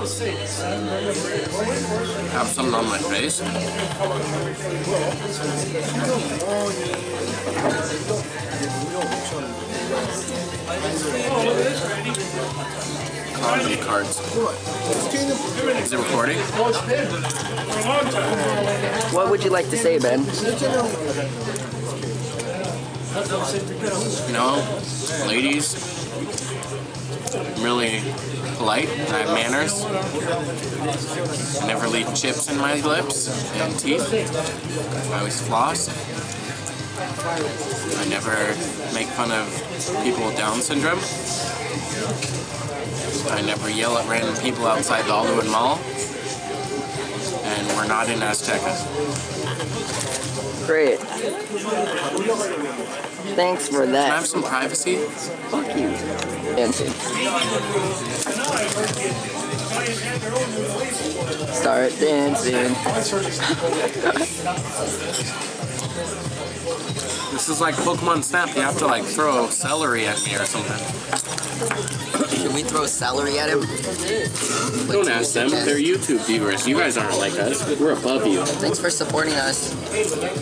Have something on my face. Comedy cards. Is it recording? What would you like to say, Ben? You know, ladies, I'm really polite. I have manners. I never leave chips in my lips and teeth. I always floss. I never make fun of people with Down syndrome. I never yell at random people outside the Alderwood Mall. And we're not in Azteca. Great. Thanks for that. Can I have some privacy? Fuck you. Dancing. Start dancing. This is like Pokemon Snap. You have to like throw celery at me or something. Should we throw celery at him? Don't ask them. They're YouTube viewers. You guys aren't like us. We're above you. Thanks for supporting us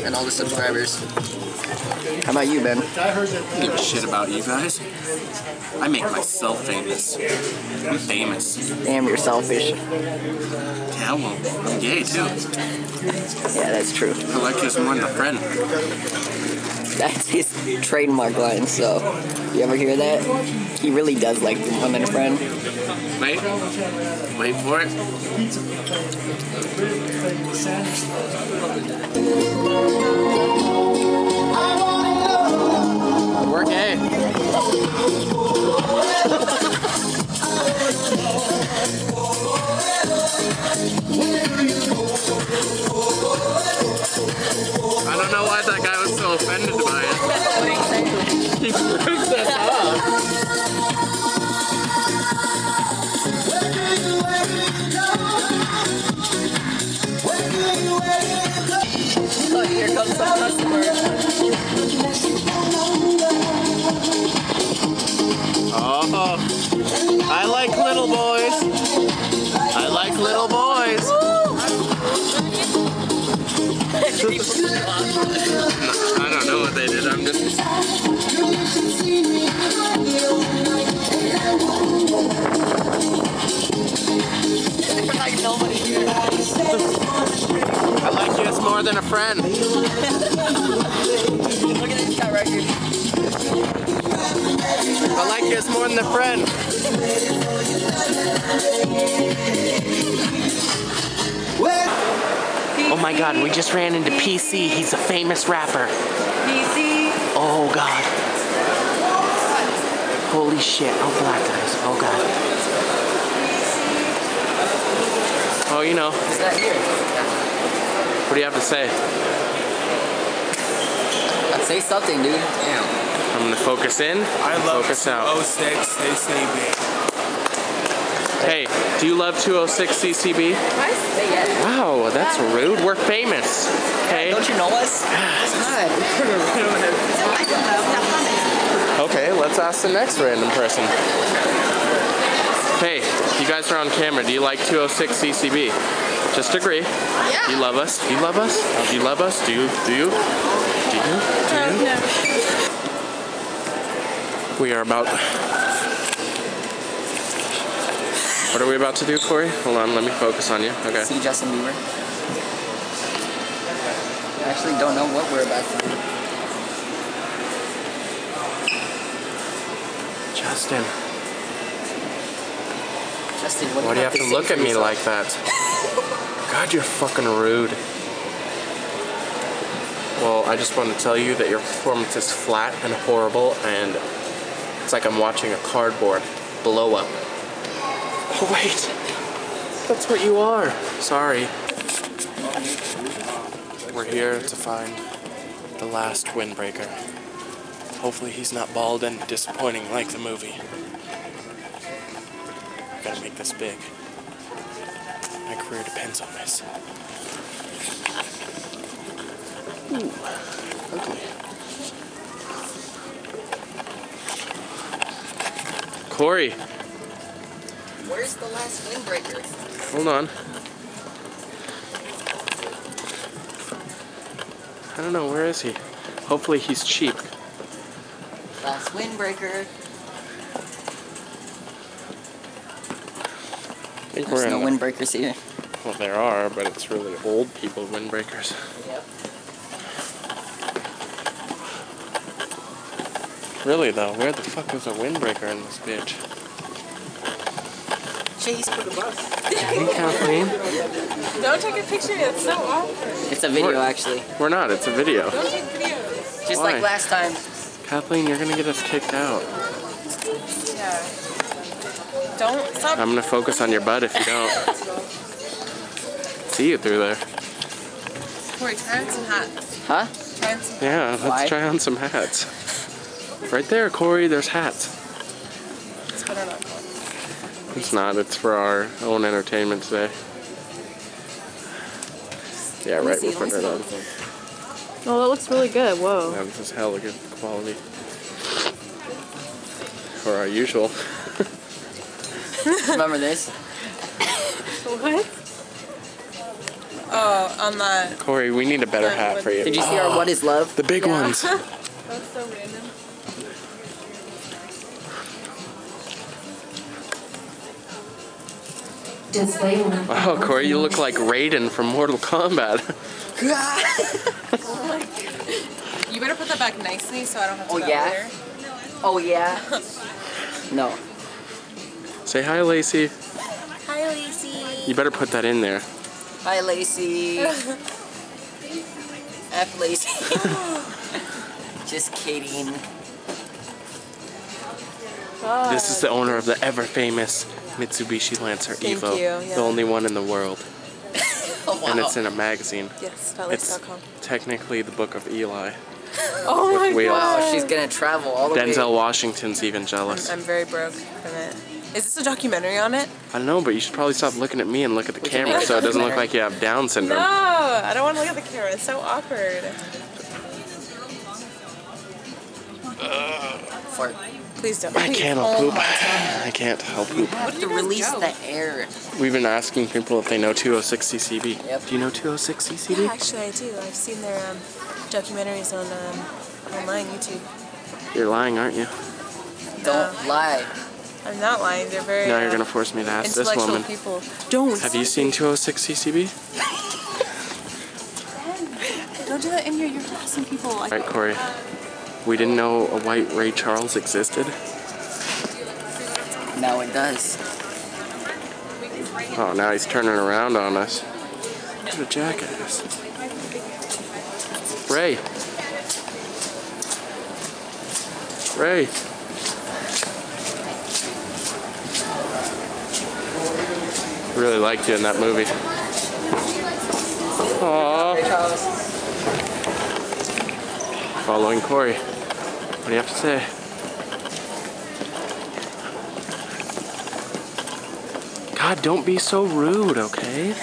and all the subscribers. How about you, Ben? I don't give a shit about you guys. I make myself famous. I'm famous. Damn, you're selfish. Yeah, well, I'm gay too. Yeah, that's true. I like you as more than a friend. That's his trademark line, so you ever hear that? He really does like more than a friend. Wait. Wait for it. Oh, I like little boys. Oh my god, we just ran into PC. He's a famous rapper. PC. Oh god. Holy shit. Oh black guys. Oh god. Oh, you know. Is that here? What do you have to say? I'd say something, dude. Damn. I'm gonna focus in. I love focus out. 06 CCB. Hey, do you love 206 CCB? I say yes. Wow, that's rude. We're famous. Okay. Don't you know us? Okay, let's ask the next random person. Hey, you guys are on camera. Do you like 206 CCB? Just agree. Yeah. Do you love us? Do you love us? Do you love us? Do you? Do you? Do you? Do you? We are about. What are we about to do, Corey? Hold on, let me focus on you. Okay. See Justin Bieber. I actually don't know what we're about to do. Justin, Justin, what, why do you have to look at me yourself? like that? God, you're fucking rude. Well, I just want to tell you that your performance is flat and horrible, and it's like I'm watching a cardboard blow up. Oh, wait. That's what you are. Sorry. We're here to find the last windbreaker. Hopefully, he's not bald and disappointing like the movie. Gotta make this big. My career depends on this. Ooh, ugly. Corey, Where's the last windbreaker? Hold on. I don't know, where is he? Hopefully he's cheap. Last windbreaker. There's no in, windbreakers here. well, there are, but it's really old people windbreakers. Really though, where the fuck is a windbreaker in this bitch? Chase. Hey, Kathleen. Don't take a picture. It's so awkward. It's a video actually. We're not, it's a video. Don't take videos. Just Why? like last time. Kathleen, you're gonna get us kicked out. Yeah. Don't stop. I'm gonna focus on your butt if you don't. See you through there. Corey, try on some hats. Huh? Try on some. Yeah, let's Why? try on some hats. Right there, Corey, there's hats. It's better not. It's not, it's for our own entertainment today. Yeah, right, see, we'll let me put it on. Oh, that looks really good. Whoa. Yeah, this is hella good quality. For our usual. Remember this? What? Oh, on that. Corey, we need a better hat for you. Did you see our What is Love? The big Yeah. ones. Display one. Oh, Corey, you look like Raiden from Mortal Kombat. You better put that back nicely so I don't have to Oh, go yeah? later. Oh yeah. No. Say hi, Lacey. Hi, Lacey. You better put that in there. Hi Lacey. F Lacey. Just kidding. This is the owner of the ever famous Mitsubishi Lancer Thank Evo. you, yeah. The only one in the world. Oh, wow. And it's in a magazine. Yes, It's technically the Book of Eli. Oh my wheels. god. wow, she's gonna travel all the Denzel way. Washington's even jealous. I'm very broke from it. Is this a documentary on it? I don't know, but you should probably stop looking at me and look at the We can camera so it doesn't look like you have Down syndrome. No. I don't want to look at the camera. It's so awkward. Fart. Please don't. I can't Oh help poop. I can't help poop. have to release go? the air. We've been asking people if they know 206 CCB. Yep. Do you know 206 Yeah, CCB? actually, I do. I've seen their um, documentaries on um, online YouTube. You're lying, aren't you? Don't lie. I'm not lying. They're very Now you're uh, gonna force me to ask this woman. people. Don't. Have you seen 206 CCB? Don't do that in here. You're harassing people. Alright, Corey. We didn't know a white Ray Charles existed. Now it does. Oh, now he's turning around on us. What a jackass. Ray. Ray. Really liked you in that movie. Aww. Following Corey. What do you have to say? God, don't be so rude, okay?